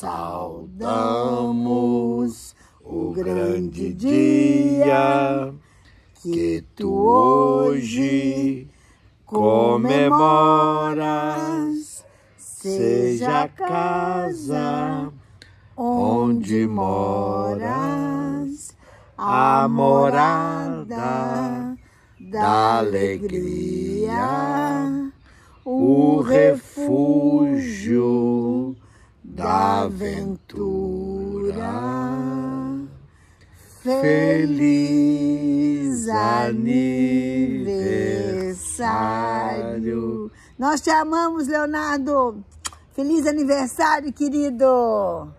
saudamos o grande dia que tu hoje comemoras. Seja a casa onde moras, a morada da alegria, o refúgio da aventura. Feliz aniversário. Nós te amamos, Leonardo. Feliz aniversário, querido.